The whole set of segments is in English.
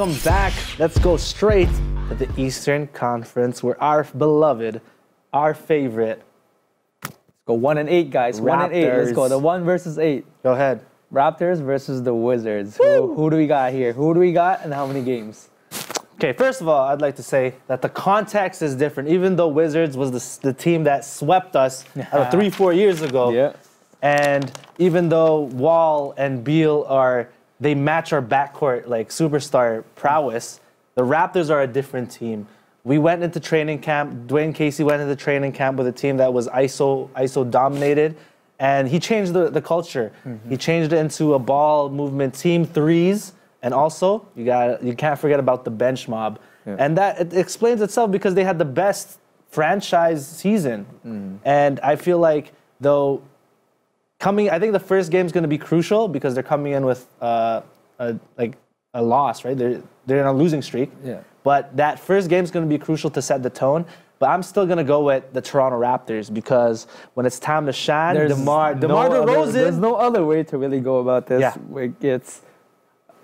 Welcome back. Let's go straight to the Eastern Conference where our beloved, our favorite. Let's go one and eight, guys. One and eight. Let's go. The one versus eight. Go ahead. Raptors versus the Wizards. Who, who do we got here? Who do we got and how many games? Okay, first of all, I'd like to say that the context is different. Even though Wizards was the, the team that swept us uh, three, four years ago, Yeah. and even though Wall and Beal are, they match our backcourt like superstar prowess, the Raptors are a different team. We went into training camp. Dwane Casey went into training camp with a team that was ISO ISO dominated, and he changed the, the culture. Mm-hmm. He changed it into a ball movement team threes, and also you got you can't forget about the bench mob, and that it explains itself because they had the best franchise season, mm-hmm. and I feel like though coming. I think the first game is going to be crucial because they're coming in with uh, a, like a loss, right? They're they're in a losing streak. Yeah. But that first game is going to be crucial to set the tone. But I'm still going to go with the Toronto Raptors because when it's time to shine, DeMar DeMar no other- there's no other way to really go about this. Yeah. Like, It's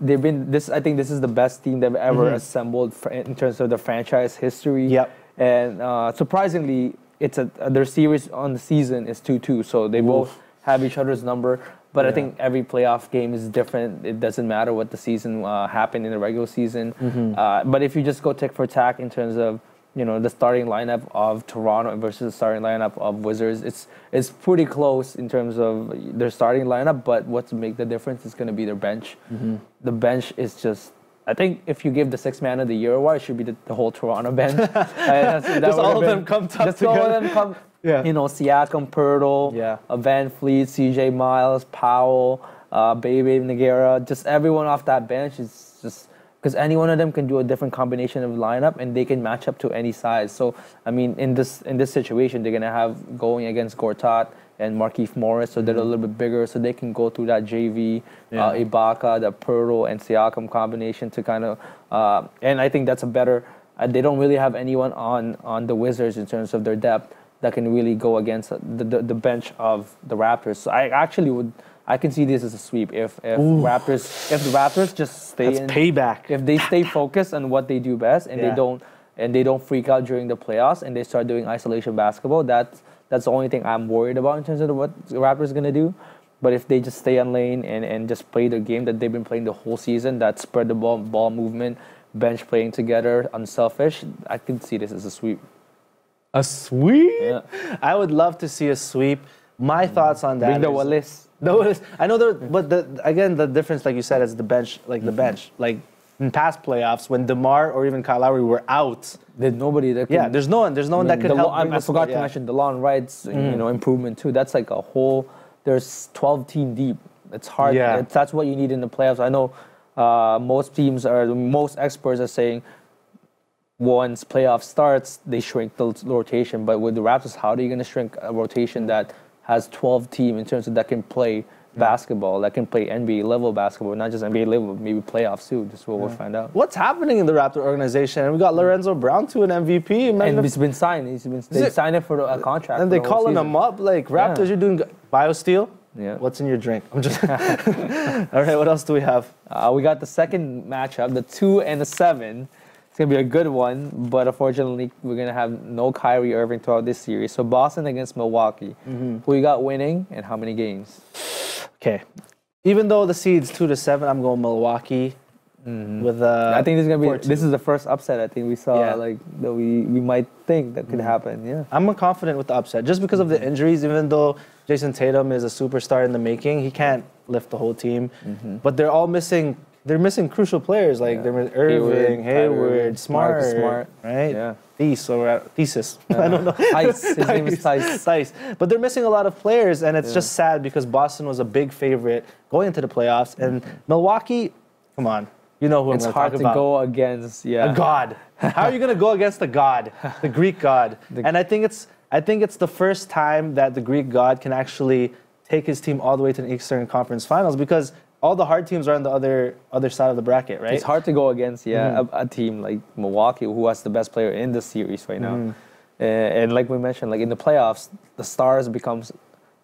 they've been this. I think this is the best team they've ever assembled fr- in terms of the franchise history. Mm-hmm. Yep. And uh, surprisingly, it's a their series on the season is two two, so they both have each other's number. But I think every playoff game is different. It doesn't matter what the season uh, happened in the regular season. Mm-hmm. Uh, but if you just go tick for tack in terms of you know the starting lineup of Toronto versus the starting lineup of Wizards, it's it's pretty close in terms of their starting lineup. But what's make the difference is going to be their bench. Mm-hmm. The bench is just. I think if you give the six man of the year award, it should be the, the whole Toronto bench. Uh, that's- that Just all of them come Just all of together. them come. Yeah. You know, Siakam, Poeltl, Yeah. uh, VanVleet, CJ Miles, Powell, uh, Bebe Nogueira, just everyone off that bench is just because any one of them can do a different combination of lineup and they can match up to any size. So I mean, in this in this situation, they're gonna have going against Gortat and Markieff Morris, so they're a little bit bigger, so they can go through that JV, uh, Ibaka, the Poeltl and Siakam combination to kind of, uh, and I think that's a better. Uh, they don't really have anyone on on the Wizards in terms of their depth that can really go against the, the, the bench of the Raptors. So I actually would I can see this as a sweep if if Raptors if the Raptors just stay That's in payback. if they stay focused on what they do best and Yeah. they don't and they don't freak out during the playoffs and they start doing isolation basketball that's that's the only thing I'm worried about in terms of what the Raptors gonna do. But if they just stay on lane and, and just play the game that they've been playing the whole season, that spread the ball ball movement, bench playing together, unselfish, I can see this as a sweep. A sweep? Yeah. I would love to see a sweep. My mm. thoughts on that. Bring the Wallace. No, it is. I know, the, but the, again, the difference, like you said, is the bench. Like the mm-hmm. bench, like in past playoffs, when Demar or even Kyle Lowry were out. There's nobody that Yeah, there's no one. There's no one that mm, could lo- help. I, I forgot score, to yeah. mention the Lon Wright's you mm. know improvement too. That's like a whole. There's 12 team deep. It's hard. Yeah. It's, that's what you need in the playoffs. I know uh, most teams are most experts are saying once playoff starts they shrink the rotation. But with the Raptors, how are you going to shrink a rotation mm. that has 12 team in terms of that can play mm. basketball, that can play NBA level basketball, not just NBA level, maybe playoffs too. Just what we'll find out. What's happening in the Raptor organization? And we got mm. Lorenzo Brown to an MVP. Imagine And he's been signed. He's been they it- signed him for a contract. and they the calling season. him up like Raptors. Yeah. You're doing. BioSteel. Yeah. What's in your drink? I'm just. All right. What else do we have? Uh, we got the second matchup, the two and the seven. It's gonna be a good one, but unfortunately, we're gonna have no Kyrie Irving throughout this series. So Boston against Milwaukee. Mm-hmm. Who you got winning, and how many games? Okay. Even though the seed's two to seven, I'm going Milwaukee. With uh, Mm-hmm. I think this is gonna be. This is the first upset I think we saw. Yeah. Mm-hmm. Like that we we might think that could happen. Yeah. I'm confident with the upset just because of the injuries. Even though Jayson Tatum is a superstar in the making, he can't lift the whole team. But they're all missing. They're missing crucial players like Yeah. they're missing Irving, Hayward, Hayward, Smart, Marcus Smart. right? Yeah. Thesis or uh, thesis. I don't know. Tice. His name is Tice. Tice. But they're missing a lot of players, and it's just sad because Boston was a big favorite going into the playoffs, and Milwaukee. Come on, you know who It's I'm hard to about. go against. Yeah. a god. How are you going to go against the god, the Greek god? and I think it's I think it's the first time that the Greek god can actually take his team all the way to the Eastern Conference Finals because all the hard teams are on the other other side of the bracket, right? It's hard to go against, yeah, Mm-hmm. a, a team like Milwaukee, who has the best player in the series right now. Mm-hmm. And, and like we mentioned, like in the playoffs, the stars becomes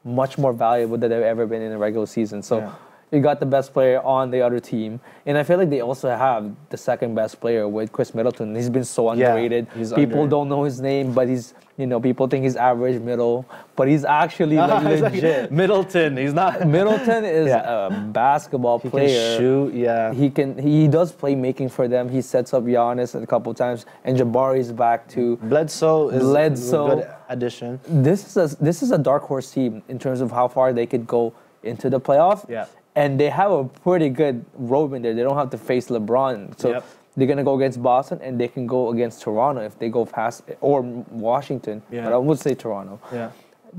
much more valuable than they've ever been in the regular season. So Yeah. You got the best player on the other team, and I feel like they also have the second best player with Khris Middleton. He's been so Yeah, underrated. he's People don't know his name, but he's you know people think he's average middle, but he's actually like It's like legit. Middleton. He's not. Middleton is Yeah. a basketball He player. can shoot. Yeah. He can. He does playmaking for them. He sets up Giannis a couple times, and Jabari's back too. Bledsoe is Bledsoe. a good addition. This is a this is a dark horse team in terms of how far they could go into the playoff. Yeah. And they have a pretty good road in there. They don't have to face LeBron, so Yep. they're gonna go against Boston, and they can go against Toronto if they go past or Washington. Yeah. But I would say Toronto. Yeah.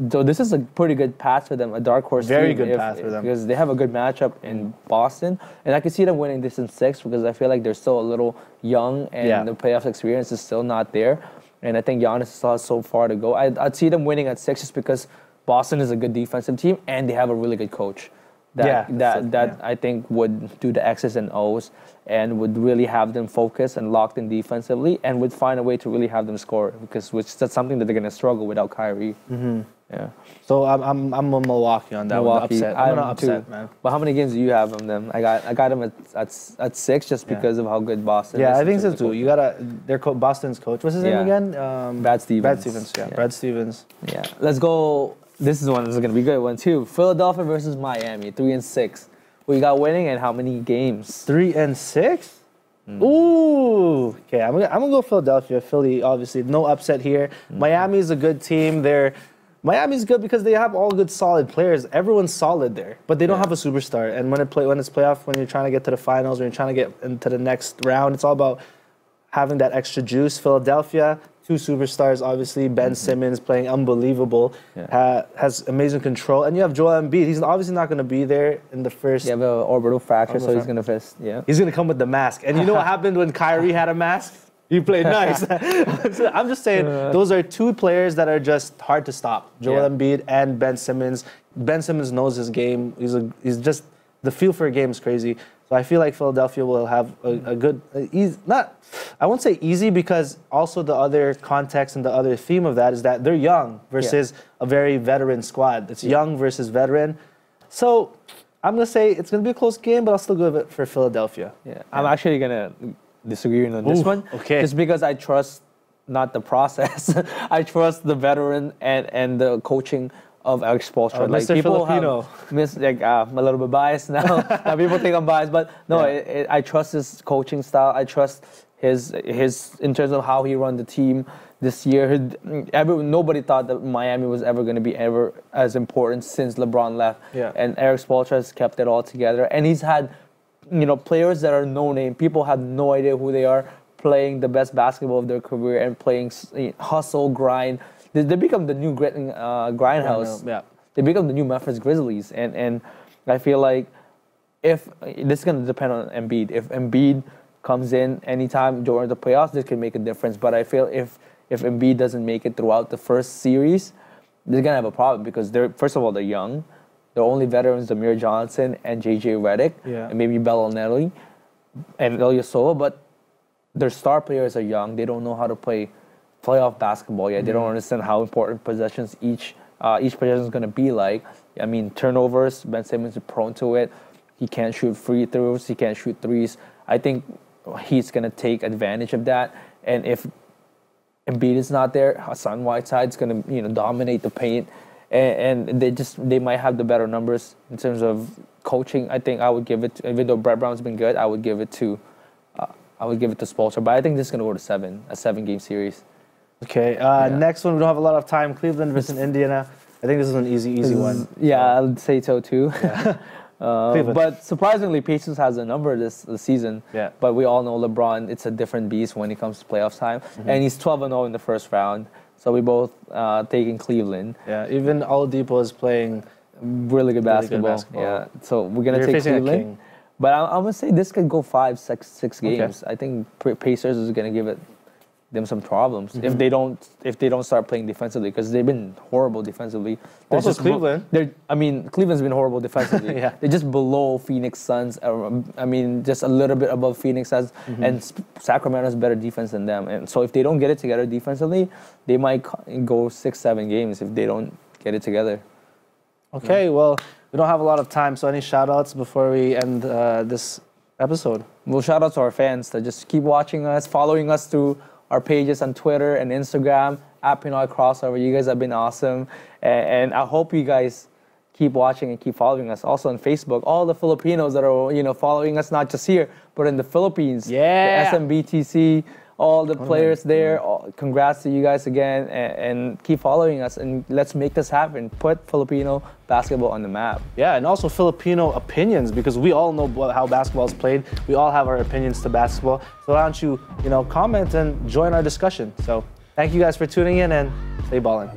So this is a pretty good path for them, a dark horse. Very team good if- path for them. because they have a good matchup in Boston, and I can see them winning this in six because I feel like they're still a little young and Yeah. the playoff experience is still not there. And I think Giannis still has so far to go. I'd, I'd see them winning at six just because Boston is a good defensive team and they have a really good coach. That Yeah, that so- that yeah. I think would do the X's and O's and would really have them focused and locked in defensively and would find a way to really have them score because which that's something that they're gonna struggle without Kyrie. Mm-hmm. Yeah. So I'm I'm I'm a Milwaukee on that Milwaukee, one. Upset. I I'm gonna am upset, too. man. But how many games do you have of them? I got I got them at at, at six just Yeah. because of how good Boston. Is. Yeah, I think so too. You gotta. Their co- Boston's coach. What's his name again? Um, Brad Stevens. Brad Stevens. Yeah, Yeah. Brad Stevens. Yeah. Let's go. This is one. This is gonna be a good one too. Philadelphia versus Miami, three and six. We got winning and how many games? Three and six. Hmm. Ooh. Okay, I'm gonna I'm gonna go Philadelphia. Philly, obviously, no upset here. Hmm. Miami is a good team. They're Miami's good because they have all good solid players. Everyone's solid there, but they don't Yeah. have a superstar. And when it play when it's playoff, when you're trying to get to the finals, when you're trying to get into the next round, it's all about having that extra juice. Philadelphia, two superstars, obviously. Ben Simmons playing unbelievable, Mm-hmm. Yeah. ha- has amazing control, and you have Joel Embiid. He's obviously not going to be there in the first. You have an orbital fracture, so he's gonna fist. Yeah. He's going to come with the mask, and you know what happened when Kyrie had a mask? He played nice. I'm just saying, those are two players that are just hard to stop. Joel Yeah. Embiid and Ben Simmons. Ben Simmons knows his game. He's a, he's just the feel for a game is crazy. So I feel like Philadelphia will have a, a good, a easy, not, I won't say easy because also the other context and the other theme of that is that they're young versus a very veteran squad. It's young versus veteran. So I'm gonna say it's gonna be a close game, but I'll still go with it for Philadelphia. Yeah, I'm actually gonna disagree on this Ooh, one. okay. Just because I trust not the process, I trust the veteran and and the coaching of Alex Spoelstra. like Mr. Filipino. have miss like uh, I'm a little bit biased now. now people think I'm biased, but no, Yeah. it, it, I trust his coaching style. I trust his his in terms of how he run the team this year. Every, nobody thought that Miami was ever going to be ever as important since LeBron left. Yeah. And Erik Spoelstra has kept it all together, and he's had you know, players that are no name, people have no idea who they are, playing the best basketball of their career and playing hustle, grind. They, they become the new grit, uh, grindhouse. Yeah. They become the new Memphis Grizzlies, and and I feel like if this is gonna depend on Embiid. If Embiid comes in anytime during the playoffs, this can make a difference. But I feel if if Embiid doesn't make it throughout the first series, they're gonna have a problem because they're first of all they're young. They're only veterans, Amir Johnson and JJ Redick, Yeah. and maybe Belinelli and Ilyasova, but their star players are young. They don't know how to play playoff basketball yet. They don't understand how important possessions each uh, each possession is going to be like. I mean, turnovers. Ben Simmons is prone to it. He can't shoot free throws. He can't shoot threes. I think he's going to take advantage of that. And if Embiid is not there, Hassan Whiteside's going to you know dominate the paint, and, and they just they might have the better numbers in terms of coaching. I think I would give it, even though Brett Brown's been good, I would give it to, uh, I would give it to Spolster. But I think this is going to go to seven, a seven game series. Okay. Uh, Yeah. Next one, we don't have a lot of time. Cleveland versus Indiana. I think this is an easy, easy one. Yeah, I'd say so too. Uh, but surprisingly, Pacers has a number this, this season. Yeah. But we all know LeBron; it's a different beast when it comes to playoffs time, Mm-hmm. and he's 12 and 0 in the first round. So we both uh, taking Cleveland. Yeah. Even Oladipo is playing. Really good Really good basketball. basketball. Yeah. So we're gonna You're take Cleveland. But I'm, I'm gonna say this could go five, six, six games. Okay. I think Pacers is gonna give it them some problems Mm-hmm. if they don't if they don't start playing defensively because they've been horrible defensively. They're Also Cleveland. they're I mean Cleveland's been horrible defensively. Yeah. They're just below Phoenix Suns. uh, I mean just a little bit above Phoenix Suns, Mm-hmm. and Sacramento's better defense than them. And so if they don't get it together defensively, they might go six, seven games if they don't get it together. Okay, well, we don't have a lot of time, so any shout outs before we end uh, this episode? Well, shout out to our fans that just keep watching us, following us through our pages on Twitter and Instagram at Pinoy Crossover. You guys have been awesome, and, and I hope you guys keep watching and keep following us. Also on Facebook, all the Filipinos that are you know following us not just here but in the Philippines. Yeah. the SMBTC. All the players there, all- congrats to you guys again, and, and keep following us, and let's make this happen. Put Filipino basketball on the map. Yeah, and also Filipino opinions because we all know how basketball is played. We all have our opinions to basketball. So why don't you, you know, comment and join our discussion? So thank you guys for tuning in and stay balling.